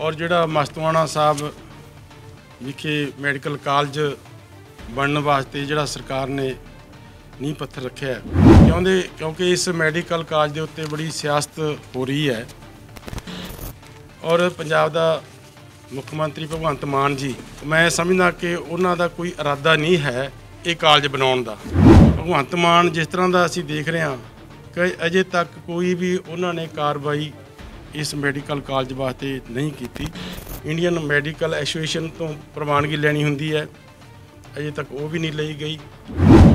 ਔਰ ਜਿਹੜਾ ਮਸਤਵਾਣਾ ਸਾਹਿਬ ਵਿਖੇ ਮੈਡੀਕਲ ਕਾਲਜ ਬਣਨ ਵਾਸਤੇ ਜਿਹੜਾ ਸਰਕਾਰ ਨੇ ਨੀਂਹ ਪੱਥਰ ਰੱਖਿਆ ਹੈ, ਕਿਉਂਦੇ ਕਿਉਂਕਿ ਇਸ ਮੈਡੀਕਲ ਕਾਲਜ ਦੇ ਉੱਤੇ ਬੜੀ ਸਿਆਸਤ ਹੋ ਰਹੀ ਹੈ। ਔਰ ਪੰਜਾਬ ਦਾ ਮੁੱਖ ਮੰਤਰੀ ਭਗਵੰਤ ਮਾਨ ਜੀ, ਮੈਂ ਸਮਝਦਾ ਕਿ ਉਹਨਾਂ ਦਾ ਕੋਈ ਇਰਾਦਾ ਨਹੀਂ ਹੈ ਇਹ ਕਾਲਜ ਬਣਾਉਣ ਦਾ। ਭਗਵੰਤ ਮਾਨ ਜਿਸ ਤਰ੍ਹਾਂ ਦਾ ਅਸੀਂ ਦੇਖ ਰਹੇ ਹਾਂ ਕਿ ਅਜੇ ਤੱਕ ਕੋਈ ਵੀ ਉਹਨਾਂ ਨੇ ਕਾਰਵਾਈ ਇਸ ਮੈਡੀਕਲ ਕਾਲਜ ਵਾਸਤੇ ਨਹੀਂ ਕੀਤੀ। ਇੰਡੀਅਨ ਮੈਡੀਕਲ ਐਸੋਸੀਏਸ਼ਨ ਤੋਂ ਪ੍ਰਵਾਨਗੀ ਲੈਣੀ ਹੁੰਦੀ ਹੈ। ਅਜੇ ਤੱਕ ਉਹ ਵੀ ਨਹੀਂ ਲਈ ਗਈ।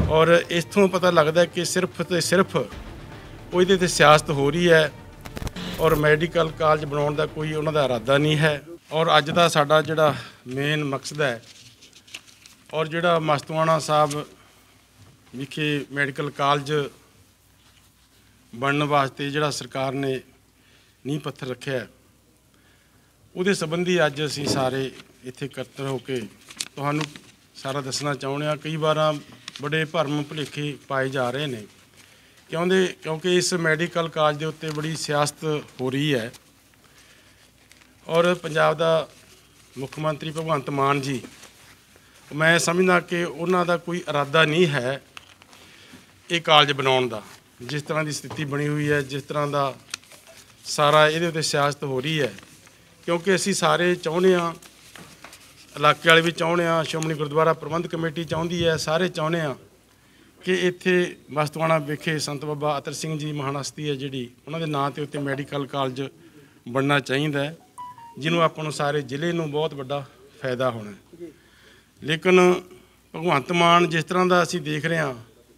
ਔਰ ਇਸ ਤੋਂ ਪਤਾ ਲੱਗਦਾ ਕਿ ਸਿਰਫ ਤੇ ਸਿਰਫ ਉਹਦੇ ਤੇ ਸਿਆਸਤ ਹੋ ਰਹੀ ਹੈ ਔਰ ਮੈਡੀਕਲ ਕਾਲਜ ਬਣਾਉਣ ਦਾ ਕੋਈ ਉਹਨਾਂ ਦਾ ਇਰਾਦਾ ਨਹੀਂ ਹੈ। ਔਰ ਅੱਜ ਦਾ ਸਾਡਾ ਜਿਹੜਾ ਮੇਨ ਮਕਸਦ ਹੈ ਔਰ ਜਿਹੜਾ ਮਸਤਵਾਣਾ ਸਾਹਿਬ ਵਿਖੇ ਮੈਡੀਕਲ ਕਾਲਜ ਬਣਨ ਵਾਸਤੇ ਜਿਹੜਾ ਸਰਕਾਰ ਨੇ ਨੀਂਹ ਪੱਥਰ ਰੱਖਿਆ ਉਹਦੇ ਸੰਬੰਧੀ ਅੱਜ ਅਸੀਂ ਸਾਰੇ ਇੱਥੇ ਇਕੱਤਰ ਹੋ ਕੇ ਤੁਹਾਨੂੰ ਸਾਰਾ ਦੱਸਣਾ ਚਾਹੁੰਦੇ ਹਾਂ। ਕਈ ਵਾਰਾਂ ਬੜੇ ਭਰਮ ਭੁਲੇਖੇ ਪਾਏ ਜਾ ਰਹੇ ਨੇ। ਕਿਉਂਦੇ ਕਿਉਂਕਿ ਇਸ ਮੈਡੀਕਲ ਕਾਲਜ ਦੇ ਉੱਤੇ ਬੜੀ ਸਿਆਸਤ ਹੋ ਰਹੀ ਹੈ। ਔਰ ਪੰਜਾਬ ਦਾ ਮੁੱਖ ਮੰਤਰੀ ਭਗਵੰਤ ਮਾਨ ਜੀ, ਮੈਂ ਸਮਝਦਾ ਕਿ ਉਹਨਾਂ ਦਾ ਕੋਈ ਇਰਾਦਾ ਨਹੀਂ ਹੈ ਇਹ ਕਾਲਜ ਬਣਾਉਣ ਦਾ। ਜਿਸ ਤਰ੍ਹਾਂ ਦੀ ਸਥਿਤੀ ਬਣੀ ਹੋਈ ਹੈ, ਜਿਸ ਤਰ੍ਹਾਂ ਦਾ ਸਾਰਾ ਇਹਦੇ ਉੱਤੇ ਸਿਆਸਤ ਹੋ ਰਹੀ ਹੈ। ਕਿਉਂਕਿ ਅਸੀਂ ਸਾਰੇ ਚਾਹੁੰਦੇ ਹਾਂ, ਇਲਾਕੇ ਵਾਲੇ ਵੀ ਚਾਹੁੰਦੇ ਹਾਂ, ਸ਼੍ਰੋਮਣੀ ਗੁਰਦੁਆਰਾ ਪ੍ਰਬੰਧ ਕਮੇਟੀ ਚਾਹੁੰਦੀ ਹੈ, ਸਾਰੇ ਚਾਹੁੰਦੇ ਹਾਂ ਕਿ ਇੱਥੇ ਵਸਤਵਾਣਾ ਵਿਖੇ ਸੰਤ ਬਾਬਾ ਅਤਰ ਸਿੰਘ ਜੀ ਮਹਾਨ ਹਸਤੀ ਹੈ ਜਿਹੜੀ, ਉਹਨਾਂ ਦੇ ਨਾਂ ਤੇ ਉੱਤੇ ਮੈਡੀਕਲ ਕਾਲਜ ਬਣਨਾ ਚਾਹੀਦਾ ਜਿਹਨੂੰ ਆਪਾਂ ਨੂੰ ਸਾਰੇ ਜ਼ਿਲ੍ਹੇ ਨੂੰ ਬਹੁਤ ਵੱਡਾ ਫਾਇਦਾ ਹੋਣਾ ਲੇਕਿਨ ਭਗਵੰਤ ਮਾਨ ਜਿਸ ਤਰ੍ਹਾਂ ਦਾ ਅਸੀਂ ਦੇਖ ਰਹੇ ਹਾਂ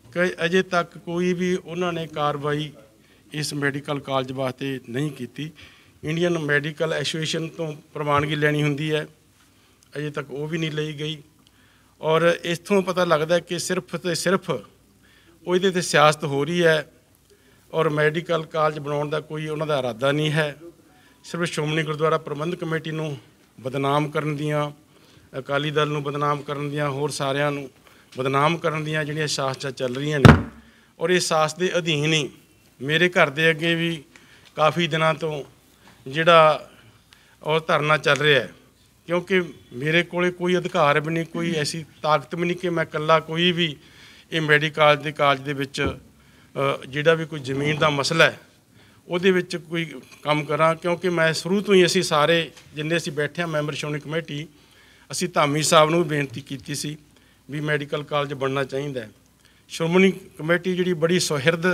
ਕਿ ਅਜੇ ਤੱਕ ਕੋਈ ਵੀ ਉਹਨਾਂ ਨੇ ਕਾਰਵਾਈ ਇਸ ਮੈਡੀਕਲ ਕਾਲਜ ਵਾਸਤੇ ਨਹੀਂ ਕੀਤੀ। ਇੰਡੀਅਨ ਮੈਡੀਕਲ ਐਸੋਸੀਏਸ਼ਨ ਤੋਂ ਪ੍ਰਵਾਨਗੀ ਲੈਣੀ ਹੁੰਦੀ ਹੈ। ਅਜੇ ਤੱਕ ਉਹ ਵੀ ਨਹੀਂ ਲਈ ਗਈ। ਔਰ ਇਸ ਤੋਂ ਪਤਾ ਲੱਗਦਾ ਕਿ ਸਿਰਫ ਤੇ ਸਿਰਫ ਉਹਦੇ ਤੇ ਸਿਆਸਤ ਹੋ ਰਹੀ ਹੈ ਔਰ ਮੈਡੀਕਲ ਕਾਲਜ ਬਣਾਉਣ ਦਾ ਕੋਈ ਉਹਨਾਂ ਦਾ ਇਰਾਦਾ ਨਹੀਂ ਹੈ। ਸਿਰਫ ਸ਼੍ਰੋਮਣੀ ਗੁਰਦੁਆਰਾ ਪ੍ਰਬੰਧ ਕਮੇਟੀ ਨੂੰ ਬਦਨਾਮ ਕਰਨ ਦੀਆਂ, ਅਕਾਲੀ ਦਲ ਨੂੰ ਬਦਨਾਮ ਕਰਨ ਦੀਆਂ, ਹੋਰ ਸਾਰਿਆਂ ਨੂੰ ਬਦਨਾਮ ਕਰਨ ਦੀਆਂ ਜਿਹੜੀਆਂ ਸਾਜ਼ਿਸ਼ਾਂ ਚੱਲ ਰਹੀਆਂ ਨੇ ਔਰ ਇਹ ਸਾਸ ਦੇ ਅਧੀਨ ਹੀ ਮੇਰੇ ਘਰ ਦੇ ਅੱਗੇ ਵੀ ਕਾਫੀ ਦਿਨਾਂ ਤੋਂ ਜਿਹੜਾ ਉਹ ਧਰਨਾ ਚੱਲ ਰਿਹਾ ਹੈ। ਕਿਉਂਕਿ ਮੇਰੇ ਕੋਲੇ ਕੋਈ ਅਧਿਕਾਰ ਵੀ ਨਹੀਂ, ਕੋਈ ਐਸੀ ਤਾਕਤ ਵੀ ਨਹੀਂ ਕਿ ਮੈਂ ਇਕੱਲਾ ਕੋਈ ਵੀ ਇਹ ਮੈਡੀਕਲ ਦੇ ਕਾਲਜ ਦੇ ਵਿੱਚ ਜਿਹੜਾ ਵੀ ਕੋਈ ਜ਼ਮੀਨ ਦਾ ਮਸਲਾ ਹੈ, ਉਹਦੇ ਵਿੱਚ ਕੋਈ ਕੰਮ ਕਰਾਂ। ਕਿਉਂਕਿ ਮੈਂ ਸ਼ੁਰੂ ਤੋਂ ਹੀ ਅਸੀਂ ਸਾਰੇ ਜਿੰਨੇ ਅਸੀਂ ਬੈਠੇ ਹਾਂ, ਮੈਂਬਰ ਸ਼੍ਰੋਮਣੀ ਕਮੇਟੀ, ਅਸੀਂ ਧਾਮੀ ਸਾਹਿਬ ਨੂੰ ਵੀ ਬੇਨਤੀ ਕੀਤੀ ਸੀ ਵੀ ਮੈਡੀਕਲ ਕਾਲਜ ਬਣਨਾ ਚਾਹੀਦਾ ਹੈ। ਸ਼੍ਰੋਮਣੀ ਕਮੇਟੀ ਜਿਹੜੀ ਬੜੀ ਸੁਹਿਰਦ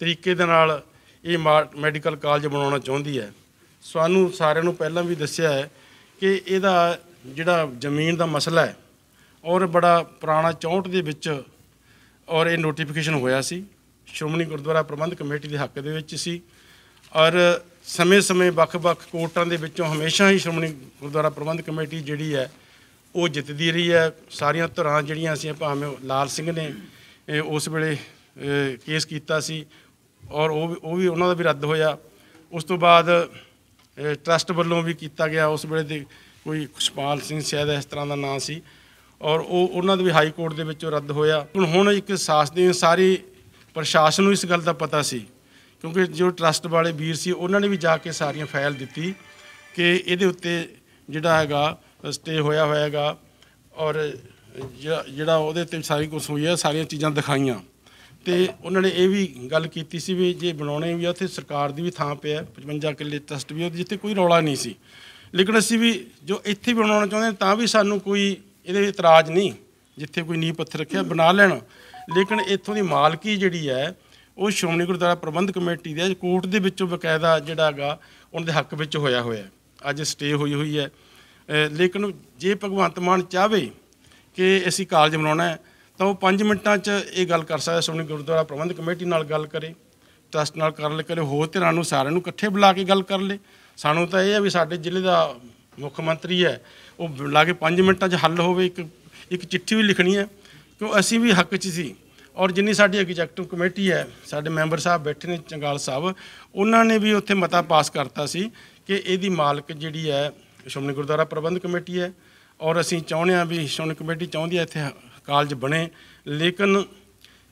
ਤਰੀਕੇ ਦੇ ਨਾਲ ਇਹ ਮਾ- ਮੈਡੀਕਲ ਕਾਲਜ ਬਣਾਉਣਾ ਚਾਹੁੰਦੀ ਹੈ। ਸਾਨੂੰ ਸਾਰਿਆਂ ਨੂੰ ਪਹਿਲਾਂ ਵੀ ਦੱਸਿਆ ਹੈ ਕਿ ਇਹਦਾ ਜਿਹੜਾ ਜ਼ਮੀਨ ਦਾ ਮਸਲਾ ਹੈ ਔਰ ਬੜਾ ਪੁਰਾਣਾ 64 ਦੇ ਵਿੱਚ ਔਰ ਇਹ ਨੋਟੀਫਿਕੇਸ਼ਨ ਹੋਇਆ ਸੀ। ਸ਼੍ਰੋਮਣੀ ਗੁਰਦੁਆਰਾ ਪ੍ਰਬੰਧ ਕਮੇਟੀ ਦੇ ਹੱਕ ਦੇ ਵਿੱਚ ਸੀ ਔਰ ਸਮੇਂ-ਸਮੇਂ ਵੱਖ-ਵੱਖ ਕੋਰਟਾਂ ਦੇ ਵਿੱਚੋਂ ਹਮੇਸ਼ਾ ਹੀ ਸ਼੍ਰੋਮਣੀ ਗੁਰਦੁਆਰਾ ਪ੍ਰਬੰਧ ਕਮੇਟੀ ਜਿਹੜੀ ਹੈ ਉਹ ਜਿੱਤਦੀ ਰਹੀ ਹੈ। ਸਾਰੀਆਂ ਧਰਾਂ ਜਿਹੜੀਆਂ ਸੀ, ਭਾਵੇਂ ਲਾਲ ਸਿੰਘ ਨੇ ਉਸ ਵੇਲੇ ਕੇਸ ਕੀਤਾ ਸੀ। ਔਰ ਉਹ ਵੀ- ਉਹ ਵੀ ਉਹਨਾਂ ਦਾ ਵੀ ਰੱਦ ਹੋਇਆ। ਉਸ ਤੋਂ ਬਾਅਦ ਇਹ, ਟਰਸਟ ਵੱਲੋਂ ਵੀ ਕੀਤਾ ਗਿਆ। ਉਸ ਵੇਲੇ ਦੇ ਕੋਈ ਖੁਸ਼ਪਾਲ ਸਿੰਘ ਸ਼ਾਇਦ ਇਸ ਤਰ੍ਹਾਂ ਦਾ ਨਾਂ ਸੀ। ਔਰ ਉਹ ਉਹਨਾਂ ਦਾ ਵੀ ਹਾਈ ਕੋਰਟ ਦੇ ਵਿੱਚੋਂ ਰੱਦ ਹੋਇਆ। ਹੁਣ ਹੁਣ ਇੱਕ ਸਾਸ ਦੀ ਸਾਰੀ ਪ੍ਰਸ਼ਾਸਨ ਨੂੰ ਇਸ ਗੱਲ ਦਾ ਪਤਾ ਸੀ। ਕਿਉਂਕਿ ਜੋ ਟਰਸਟ ਵਾਲੇ ਵੀਰ ਸੀ ਉਹਨਾਂ ਨੇ ਵੀ ਜਾ ਕੇ ਸਾਰੀਆਂ ਫਾਈਲ ਦਿੱਤੀ ਕਿ ਇਹਦੇ ਉੱਤੇ ਜਿਹੜਾ ਹੈਗਾ ਸਟੇ ਹੋਇਆ ਹੋਇਆ ਹੈਗਾ। ਔਰ ਜਿਹੜਾ ਜਿਹੜਾ ਉਹਦੇ ਤੇ ਸਾਰੀ ਕੁਝ ਹੋਈ ਹੈ ਸਾਰੀਆਂ ਚੀਜ਼ਾਂ ਦਿਖਾਈਆਂ। ਤੇ ਉਹਨਾਂ ਨੇ ਇਹ ਵੀ ਗੱਲ ਕੀਤੀ ਸੀ ਵੀ ਜੇ ਬਣਾਉਣੇ ਵੀ ਆ, ਉੱਥੇ ਸਰਕਾਰ ਦੀ ਵੀ ਥਾਂ ਪਿਆ 55 ਕਿੱਲੇ ਟਰਸਟ ਵੀ ਉਹਦੇ ਜਿੱਥੇ ਕੋਈ ਰੌਲਾ ਨਹੀਂ ਸੀ। ਲੇਕਿਨ ਅਸੀਂ ਵੀ ਜੋ ਇੱਥੇ ਵੀ ਬਣਾਉਣਾ ਚਾਹੁੰਦੇ ਤਾਂ ਵੀ ਸਾਨੂੰ ਕੋਈ ਇਹਦੇ ਇਤਰਾਜ਼ ਨਹੀਂ, ਜਿੱਥੇ ਕੋਈ ਨੀਂਹ ਪੱਥਰ ਰੱਖਿਆ, ਬਣਾ ਲੈਣ। ਲੇਕਿਨ ਇੱਥੋਂ ਦੀ ਮਾਲਕੀ ਜਿਹੜੀ ਹੈ, ਉਹ ਸ਼੍ਰੋਮਣੀ ਗੁਰਦੁਆਰਾ ਪ੍ਰਬੰਧ ਕਮੇਟੀ ਦੇ, ਕੋਰਟ ਦੇ ਵਿੱਚੋਂ ਬਕਾਇਦਾ ਜਿਹੜਾ ਹੈਗਾ, ਉਹਨਾਂ ਦੇ ਹੱਕ ਵਿੱਚ ਹੋਇਆ ਹੋਇਆ ਅੱਜ ਸਟੇ ਹੋਈ ਹੋਈ ਹੈ। ਲੇਕਿਨ ਜੇ ਭਗਵੰਤ ਮਾਨ ਚਾਹਵੇ ਕਿ ਅਸੀਂ ਕਾਲਜ ਬਣਾਉਣਾ ਹੈ ਤਾਂ ਉਹ 5 ਮਿੰਟਾਂ 'ਚ ਇਹ ਗੱਲ ਕਰ ਸਕਦਾ, ਸ਼੍ਰੋਮਣੀ ਗੁਰਦੁਆਰਾ ਪ੍ਰਬੰਧਕ ਕਮੇਟੀ ਨਾਲ ਗੱਲ ਕਰੇ, ਟਰਸਟ ਨਾਲ ਕਰ ਲੈ, ਕਰੇ, ਹੋਰ ਧਿਰਾਂ ਨੂੰ, ਸਾਰਿਆਂ ਨੂੰ ਇਕੱਠੇ ਬੁਲਾ ਕੇ ਗੱਲ ਕਰ ਲੇ। ਸਾਨੂੰ ਤਾਂ ਇਹ ਹੈ ਵੀ ਸਾਡੇ ਜ਼ਿਲ੍ਹੇ ਦਾ ਮੁੱਖ ਮੰਤਰੀ ਹੈ, ਉਹ ਬੁਲਾ ਕੇ 5 ਮਿੰਟਾਂ 'ਚ ਹੱਲ ਹੋਵੇ, ਇੱਕ ਇੱਕ ਚਿੱਠੀ ਵੀ ਲਿਖਣੀ ਹੈ, ਕਿਉਂ ਅਸੀਂ ਵੀ ਹੱਕ 'ਚ ਸੀ। ਔਰ ਜਿੰਨੀ ਸਾਡੀ ਐਗਜ਼ੈਕਟਿਵ ਕਮੇਟੀ ਹੈ, ਸਾਡੇ ਮੈਂਬਰ ਸਾਹਿਬ ਬੈਠੇ ਨੇ, ਚੰਗਾਲ ਸਾਹਿਬ, ਉਹਨਾਂ ਨੇ ਵੀ ਉੱਥੇ ਮਤਾ ਪਾਸ ਕਰਤਾ ਸੀ ਕਿ ਇਹਦੀ ਮਾਲਕ ਜਿਹੜੀ ਹੈ, ਸ਼੍ਰੋਮਣੀ ਗੁਰਦੁਆਰਾ ਪ੍ਰਬੰਧ ਕਮੇਟੀ ਹੈ। ਔਰ ਅਸੀਂ ਚਾਹੁੰਦੇ ਹਾਂ ਵੀ ਸ਼੍ਰੋਮਣੀ ਕਮੇਟੀ ਚਾਹੁੰਦੀ ਹੈ ਇੱਥੇ ਕਾਲਜ ਬਣੇ, ਲੇਕਿਨ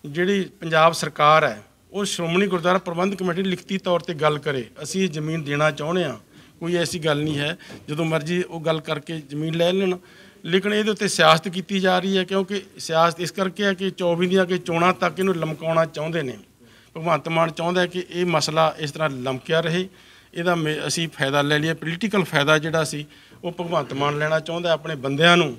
ਜਿਹੜੀ ਪੰਜਾਬ ਸਰਕਾਰ ਹੈ, ਉਹ ਸ਼੍ਰੋਮਣੀ ਗੁਰਦੁਆਰਾ ਪ੍ਰਬੰਧਕ ਕਮੇਟੀ ਲਿਖਤੀ ਤੌਰ ਤੇ ਗੱਲ ਕਰੇ, ਅਸੀਂ ਇਹ ਜ਼ਮੀਨ ਦੇਣਾ ਚਾਹੁੰਦੇ ਹਾਂ, ਕੋਈ ਐਸੀ ਗੱਲ ਨਹੀਂ ਹੈ, ਜਦੋਂ ਮਰਜ਼ੀ ਉਹ ਗੱਲ ਕਰਕੇ ਜ਼ਮੀਨ ਲੈ ਲੈਣ, ਲੇਕਿਨ ਇਹਦੇ ਉੱਤੇ ਸਿਆਸਤ ਕੀਤੀ ਜਾ ਰਹੀ ਹੈ, ਕਿਉਂਕਿ ਸਿਆਸਤ ਇਸ ਕਰਕੇ ਹੈ ਕਿ 24 ਦੀਆਂ ਕਿ ਚੋਣਾਂ ਤੱਕ ਇਹਨੂੰ ਲਮਕਾਉਣਾ ਚਾਹੁੰਦੇ ਨੇ। ਭਗਵੰਤ ਮਾਨ ਚਾਹੁੰਦਾ ਹੈ ਕਿ ਇਹ ਮਸਲਾ ਇਸ ਤਰ੍ਹਾਂ ਲਮਕਿਆ ਰਹੇ, ਇਹਦਾ ਮੇ- ਅਸੀਂ ਫਾਇਦਾ ਲੈ ਲਈਏ ਪੋਲੀਟੀਕਲ ਫਾਇਦਾ ਜਿਹੜਾ ਸੀ, ਉਹ ਭਗਵੰਤ ਮਾਨ ਲੈਣਾ ਚਾਹੁੰਦਾ ਆਪਣੇ ਬੰਦਿਆਂ ਨੂੰ।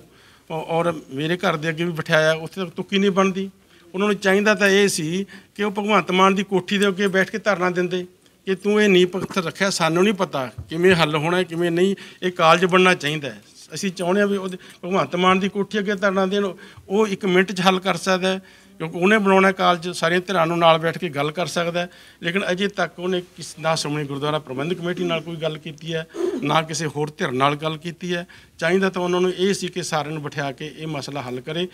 ਔਰ ਮੇਰੇ ਘਰ ਦੇ ਅੱਗੇ ਵੀ ਬਿਠਾਇਆ, ਉੱਥੇ ਤੱਕ ਤੁੱਕੀ ਨਹੀਂ ਬਣਦੀ। ਉਹਨਾਂ ਨੂੰ ਚਾਹੀਦਾ ਤਾਂ ਇਹ ਸੀ ਕਿ ਉਹ ਭਗਵੰਤ ਮਾਨ ਦੀ ਕੋਠੀ ਦੇ ਅੱਗੇ ਬੈਠ ਕੇ ਧਰਨਾ ਦਿੰਦੇ। ਕਿ ਤੂੰ ਇਹ ਨੀਂਹ ਪੱਥਰ ਰੱਖਿਆ, ਸਾਨੂੰ ਨਹੀਂ ਪਤਾ ਕਿਵੇਂ ਹੱਲ ਹੋਣਾ ਕਿਵੇਂ ਨਹੀਂ, ਇਹ ਕਾਲਜ ਬਣਨਾ ਚਾਹੀਦਾ ਅਸੀਂ ਚਾਹੁੰਦੇ ਹਾਂ ਵੀ ਉਹਦੇ ਭਗਵੰਤ ਮਾਨ ਦੀ ਕੋਠੀ ਅੱਗੇ ਧਰਨਾ ਦੇਣ, ਉਹ ਇੱਕ ਮਿੰਟ 'ਚ ਹੱਲ ਕਰ ਸਕਦਾ ਕਿਉਂਕਿ ਉਹਨੇ ਬਣਾਉਣਾ ਕਾਲਜ, ਸਾਰੀਆਂ ਧਿਰਾਂ ਨੂੰ ਨਾਲ ਬੈਠ ਕੇ ਗੱਲ ਕਰ ਸਕਦਾ ਲੇਕਿਨ ਅਜੇ ਤੱਕ ਉਹਨੇ ਕਿਸ ਨਾ ਸ਼੍ਰੋਮਣੀ ਗੁਰਦੁਆਰਾ ਪ੍ਰਬੰਧਕ ਕਮੇਟੀ ਨਾਲ ਕੋਈ ਗੱਲ ਕੀਤੀ ਹੈ, ਨਾ ਕਿਸੇ ਹੋਰ ਧਿਰ ਨਾਲ ਗੱਲ ਕੀਤੀ ਹੈ। ਚਾਹੀਦਾ ਤਾਂ ਉਹਨਾਂ ਨੂੰ ਇਹ ਸੀ ਕਿ ਸਾਰਿਆਂ ਨੂੰ ਬਿਠਾ ਕੇ ਇਹ ਮਸਲਾ ਹੱਲ ਕਰੇ।